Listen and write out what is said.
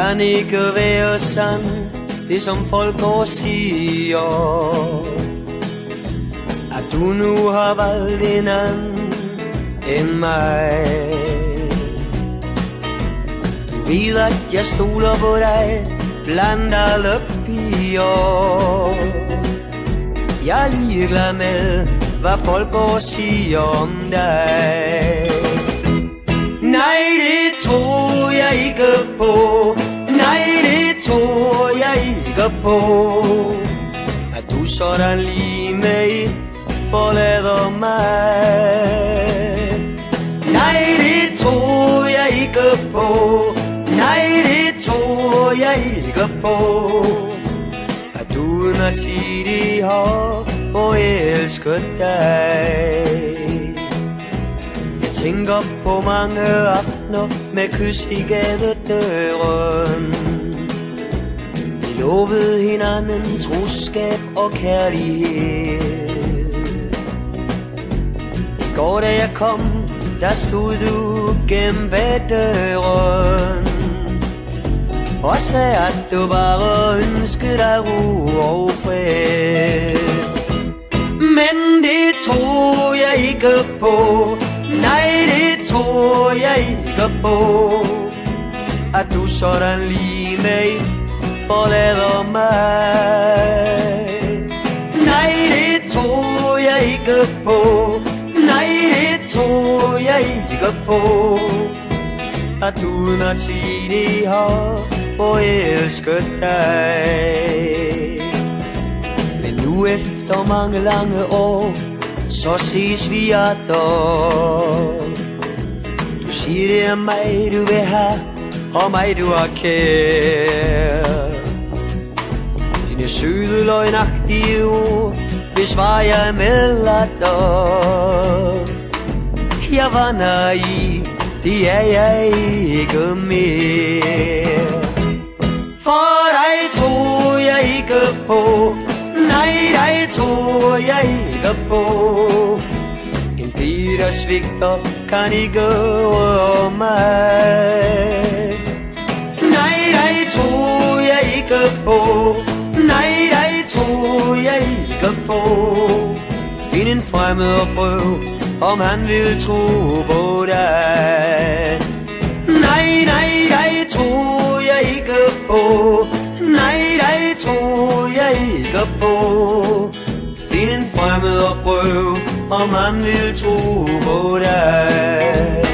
kan ikke være sand, det som folk går siger. At du nu har valgt en anden end mig. Du ved, at jeg stoler på dig blandt alle piger. Jeg er ligeglad med, hvad folk går og siger om dig. Nej, det tror jeg ikke på. Tror jeg ikke på. At du sådan lige med forlader mig. Nej, det tror jeg ikke på. Nej, det tror jeg ikke på. At du uden at sige det har forelsket dig. Jeg tænker på mange aftener med kys i gadedøren. Vi lovede hinanden troskab og kærlighed. I går da jeg kom, der stod du gennem bag døren. Og sagde at du bare ønskede dig ro og fred. Men det tror jeg ikke på Nej, det tror jeg ikke på At du sådan lige med forlader mig Nej, det tror jeg ikke på Nej, det tror jeg ikke på At du uden at sige det har forelsket dig Men nu efter mange lange år Så ses vi atter Du siger det er mig du vil have Og mig du har kært med søde løgnagtige ord Besvarer jeg med latter Jeg var naiv Det er jeg ikke mere. For dig tror jeg ikke på Nej, dig tror jeg ikke på. En pige, der svigter, kan ikke røre mig. Nej, dig tror jeg ikke på på Find en fremmed og prøv, om han vil tro på dig. Nej, nej, jeg tror jeg ikke på. Nej, nej, tror jeg ikke på. Find en fremmed og prøv, om han vil tro på dig.